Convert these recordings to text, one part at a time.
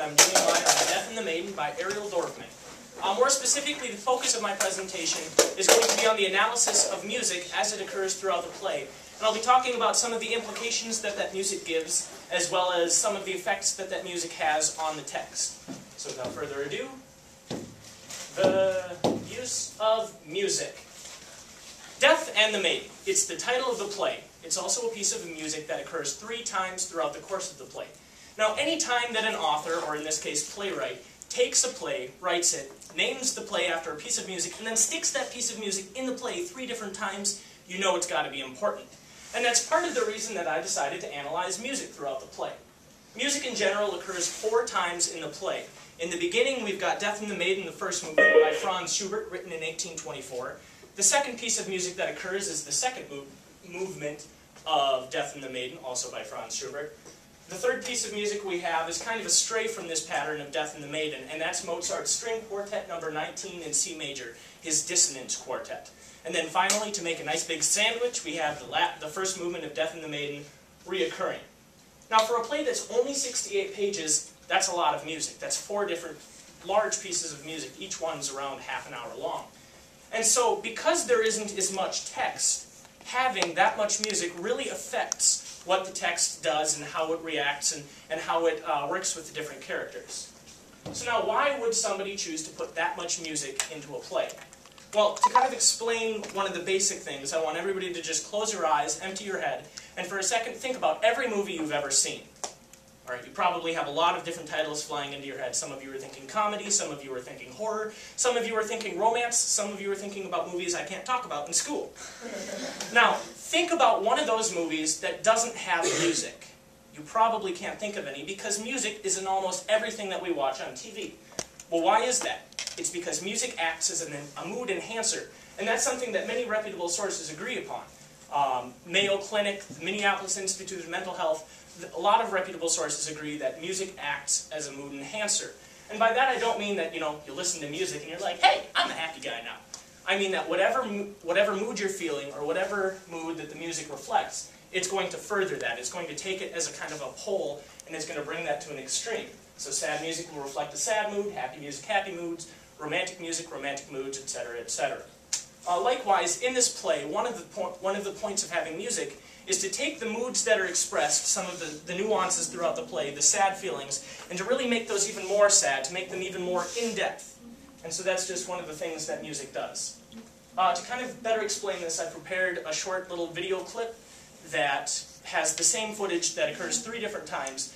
that I'm doing live on Death and the Maiden by Ariel Dorfman. Uh, more specifically, the focus of my presentation is going to be on the analysis of music as it occurs throughout the play. And I'll be talking about some of the implications that that music gives, as well as some of the effects that that music has on the text. So without further ado, the use of music. Death and the Maiden. It's the title of the play. It's also a piece of music that occurs three times throughout the course of the play. Now, any time that an author, or in this case playwright, takes a play, writes it, names the play after a piece of music, and then sticks that piece of music in the play three different times, you know it's got to be important. And that's part of the reason that I decided to analyze music throughout the play. Music in general occurs four times in the play. In the beginning, we've got Death and the Maiden, the first movement by Franz Schubert, written in 1824. The second piece of music that occurs is the second move, movement of Death and the Maiden, also by Franz Schubert. The third piece of music we have is kind of a stray from this pattern of Death and the Maiden, and that's Mozart's String Quartet number 19 in C major, his Dissonance Quartet. And then finally, to make a nice big sandwich, we have the, the first movement of Death and the Maiden reoccurring. Now for a play that's only 68 pages, that's a lot of music. That's four different large pieces of music. Each one's around half an hour long. And so because there isn't as much text, having that much music really affects what the text does and how it reacts and, and how it uh, works with the different characters. So now, why would somebody choose to put that much music into a play? Well, to kind of explain one of the basic things, I want everybody to just close your eyes, empty your head, and for a second think about every movie you've ever seen. All right, you probably have a lot of different titles flying into your head. Some of you are thinking comedy, some of you are thinking horror, some of you are thinking romance, some of you are thinking about movies I can't talk about in school. now, think about one of those movies that doesn't have music. You probably can't think of any because music is in almost everything that we watch on TV. Well, why is that? It's because music acts as an, a mood enhancer, and that's something that many reputable sources agree upon. Um, Mayo Clinic, the Minneapolis Institute of Mental Health, a lot of reputable sources agree that music acts as a mood enhancer. And by that I don't mean that, you know, you listen to music and you're like, hey, I'm a happy guy now. I mean that whatever, whatever mood you're feeling or whatever mood that the music reflects, it's going to further that. It's going to take it as a kind of a pole and it's going to bring that to an extreme. So sad music will reflect a sad mood, happy music, happy moods, romantic music, romantic moods, etc., etc. Uh, likewise, in this play, one of, the one of the points of having music is to take the moods that are expressed, some of the, the nuances throughout the play, the sad feelings, and to really make those even more sad, to make them even more in-depth. And so that's just one of the things that music does. Uh, to kind of better explain this, I've prepared a short little video clip that has the same footage that occurs three different times,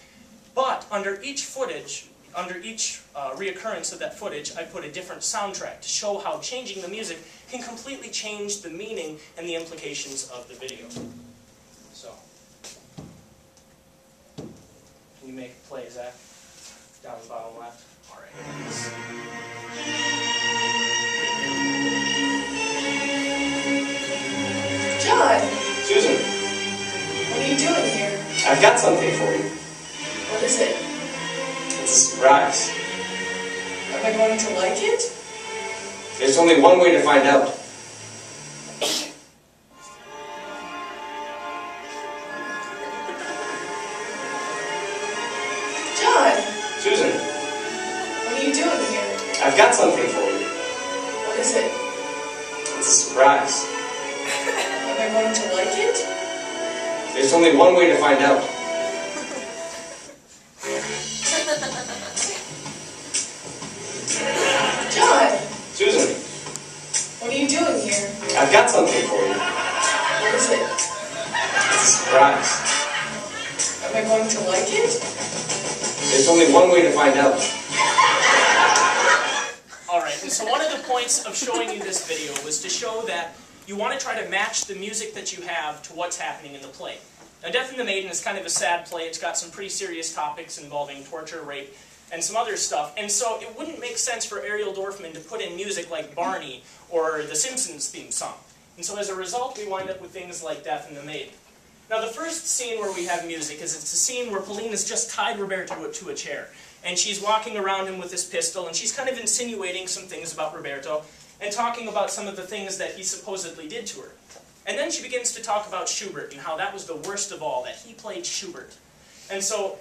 but under each footage, under each uh, reoccurrence of that footage, I put a different soundtrack to show how changing the music can completely change the meaning and the implications of the video. So, can you make a play, Zach? Down the bottom left. All right. John, Susan, what are you doing here? I've got something for you. What is it? It's a surprise. Am I going to like it? There's only one way to find out. I've got something for you. What is it? It's a surprise. Am I going to like it? There's only one way to find out. John, Susan, what are you doing here? I've got something for you. What is it? It's a surprise. Am I going to like it? There's only one way to find out. So one of the points of showing you this video was to show that you want to try to match the music that you have to what's happening in the play. Now, Death and the Maiden is kind of a sad play. It's got some pretty serious topics involving torture, rape, and some other stuff. And so it wouldn't make sense for Ariel Dorfman to put in music like Barney or the Simpsons theme song. And so as a result, we wind up with things like Death and the Maiden. Now, the first scene where we have music is it's a scene where Paulina has just tied Roberto to a chair. And she's walking around him with this pistol, and she's kind of insinuating some things about Roberto and talking about some of the things that he supposedly did to her. And then she begins to talk about Schubert and how that was the worst of all, that he played Schubert. And so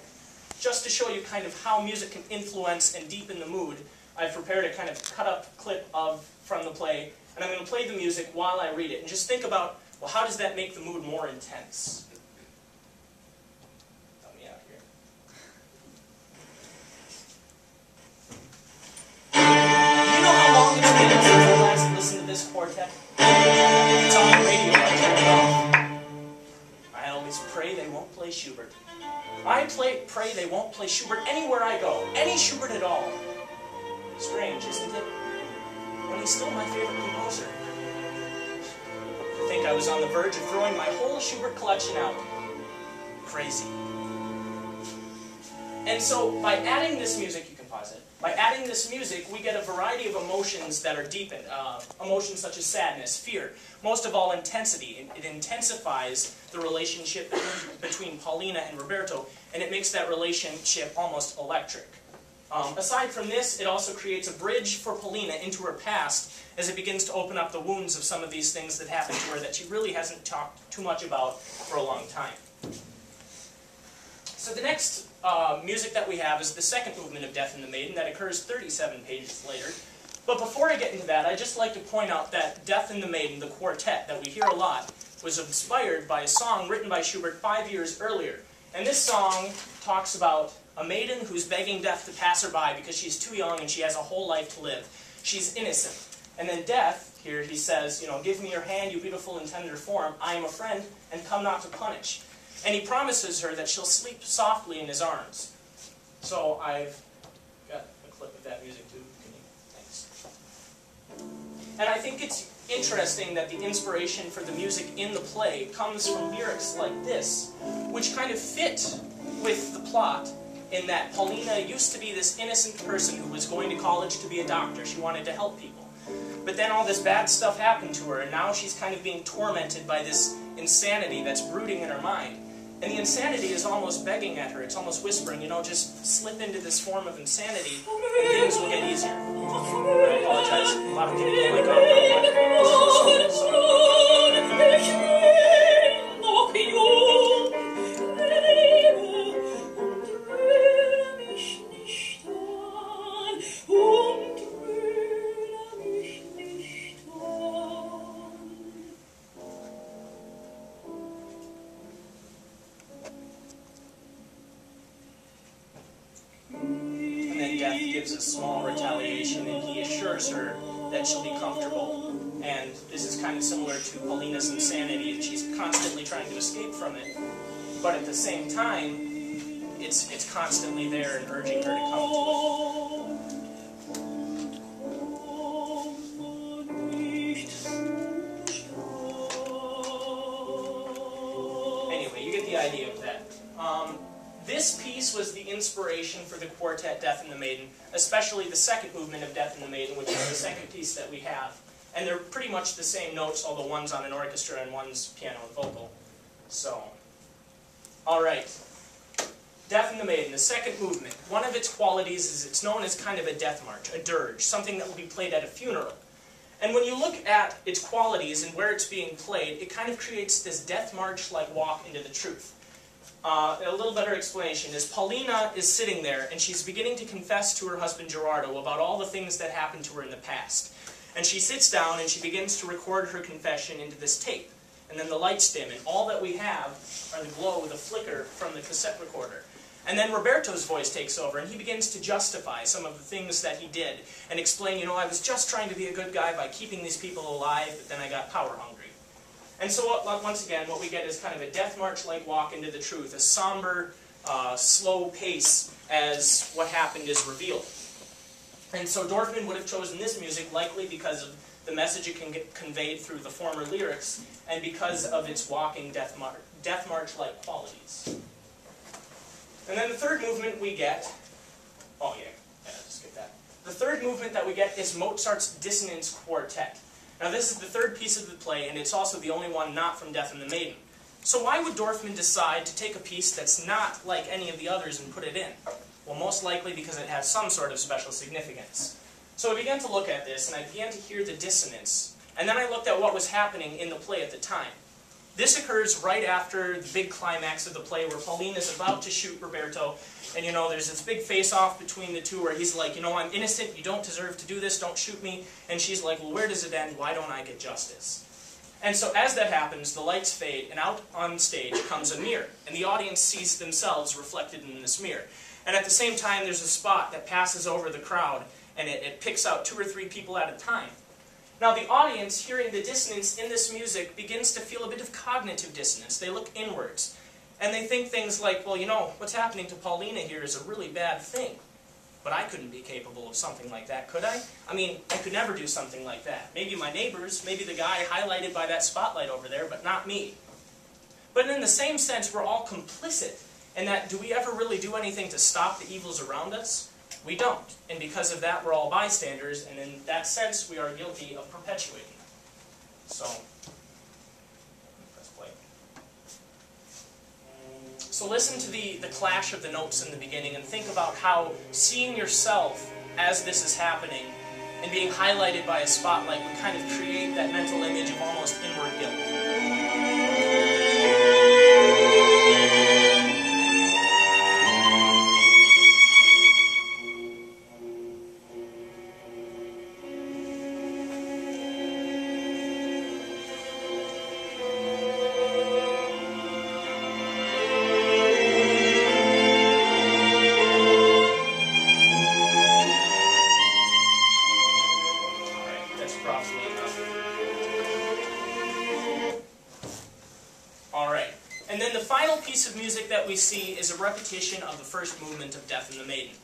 just to show you kind of how music can influence and deepen the mood, I've prepared a kind of cut up clip of from the play, and I'm going to play the music while I read it, and just think about, well, how does that make the mood more intense? Quartet? It's on the radio, I turn it off. I always pray they won't play Schubert. I play, pray they won't play Schubert anywhere I go, any Schubert at all. Strange, isn't it? When he's still my favorite composer. I think I was on the verge of throwing my whole Schubert collection out. Crazy. And so, by adding this music, you can pause it. By adding this music, we get a variety of emotions that are deepened. Uh, emotions such as sadness, fear, most of all, intensity. It, it intensifies the relationship between Paulina and Roberto, and it makes that relationship almost electric. Um, aside from this, it also creates a bridge for Paulina into her past as it begins to open up the wounds of some of these things that happened to her that she really hasn't talked too much about for a long time. So the next uh, music that we have is the second movement of Death in the Maiden that occurs 37 pages later. But before I get into that, I'd just like to point out that Death in the Maiden, the quartet that we hear a lot, was inspired by a song written by Schubert five years earlier. And this song talks about a maiden who's begging death to pass her by because she's too young and she has a whole life to live. She's innocent. And then death, here he says, you know, give me your hand, you beautiful and tender form. I am a friend, and come not to punish. And he promises her that she'll sleep softly in his arms. So I've got a clip of that music too. Thanks. And I think it's interesting that the inspiration for the music in the play comes from lyrics like this, which kind of fit with the plot in that Paulina used to be this innocent person who was going to college to be a doctor. She wanted to help people. But then all this bad stuff happened to her, and now she's kind of being tormented by this insanity that's brooding in her mind. And the insanity is almost begging at her. It's almost whispering, you know, just slip into this form of insanity and things will get easier. I apologize. A lot of people similar to Paulina's insanity, and she's constantly trying to escape from it. But at the same time, it's it's constantly there and urging her to come to it. Anyway, you get the idea of that. Um, this piece was the inspiration for the quartet Death in the Maiden, especially the second movement of Death in the Maiden, which is the second piece that we have. And they're pretty much the same notes, although one's on an orchestra and one's piano and vocal. So, alright. Death in the Maiden, the second movement. One of its qualities is it's known as kind of a death march, a dirge, something that will be played at a funeral. And when you look at its qualities and where it's being played, it kind of creates this death march-like walk into the truth. Uh, a little better explanation is Paulina is sitting there and she's beginning to confess to her husband Gerardo about all the things that happened to her in the past. And she sits down and she begins to record her confession into this tape. And then the lights dim and all that we have are the glow, the flicker from the cassette recorder. And then Roberto's voice takes over and he begins to justify some of the things that he did and explain, you know, I was just trying to be a good guy by keeping these people alive, but then I got power hungry. And so what, once again, what we get is kind of a death march-like walk into the truth, a somber, uh, slow pace as what happened is revealed. And so Dorfman would have chosen this music likely because of the message it can get conveyed through the former lyrics and because of its walking death, mar death march-like qualities. And then the third movement we get, oh yeah, yeah, just skip that. The third movement that we get is Mozart's Dissonance Quartet. Now this is the third piece of the play, and it's also the only one not from Death and the Maiden. So why would Dorfman decide to take a piece that's not like any of the others and put it in? Well, most likely because it has some sort of special significance. So I began to look at this, and I began to hear the dissonance. And then I looked at what was happening in the play at the time. This occurs right after the big climax of the play where Paulina is about to shoot Roberto. And you know, there's this big face-off between the two where he's like, you know, I'm innocent, you don't deserve to do this, don't shoot me. And she's like, well, where does it end? Why don't I get justice? And so as that happens, the lights fade, and out on stage comes a mirror. And the audience sees themselves reflected in this mirror. And at the same time, there's a spot that passes over the crowd, and it, it picks out two or three people at a time. Now the audience, hearing the dissonance in this music, begins to feel a bit of cognitive dissonance. They look inwards. And they think things like, well, you know, what's happening to Paulina here is a really bad thing. But I couldn't be capable of something like that, could I? I mean, I could never do something like that. Maybe my neighbors, maybe the guy highlighted by that spotlight over there, but not me. But in the same sense, we're all complicit in that do we ever really do anything to stop the evils around us? We don't. And because of that, we're all bystanders, and in that sense, we are guilty of perpetuating them. So, press play. So listen to the, the clash of the notes in the beginning and think about how seeing yourself as this is happening and being highlighted by a spotlight would kind of create that mental image of almost inward guilt. Final piece of music that we see is a repetition of the first movement of Death and the Maiden.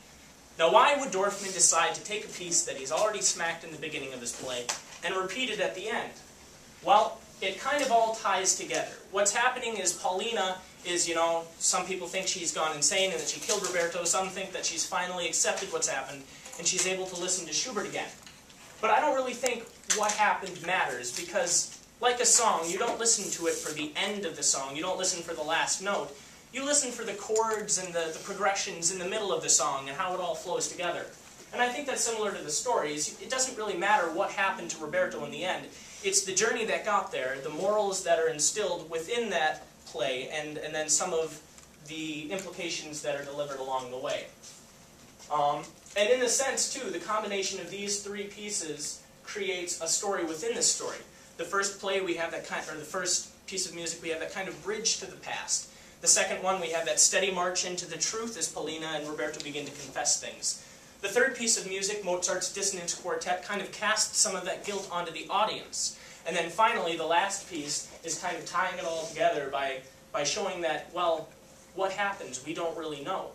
Now why would Dorfman decide to take a piece that he's already smacked in the beginning of his play and repeat it at the end? Well, it kind of all ties together. What's happening is Paulina is, you know, some people think she's gone insane and that she killed Roberto, some think that she's finally accepted what's happened and she's able to listen to Schubert again. But I don't really think what happened matters because, like a song, you don't listen to it for the end of the song. You don't listen for the last note. You listen for the chords and the, the progressions in the middle of the song and how it all flows together. And I think that's similar to the stories. It doesn't really matter what happened to Roberto in the end. It's the journey that got there, the morals that are instilled within that play, and, and then some of the implications that are delivered along the way. Um, and in a sense, too, the combination of these three pieces creates a story within the story. The first play we have that kind, or the first piece of music we have that kind of bridge to the past. The second one we have that steady march into the truth as Paulina and Roberto begin to confess things. The third piece of music, Mozart's Dissonance Quartet, kind of casts some of that guilt onto the audience. And then finally, the last piece is kind of tying it all together by, by showing that, well, what happens? We don't really know.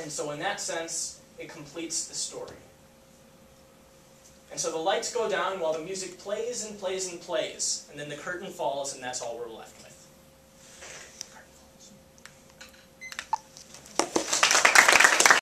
And so in that sense, it completes the story. And so the lights go down while the music plays and plays and plays, and then the curtain falls, and that's all we're left with.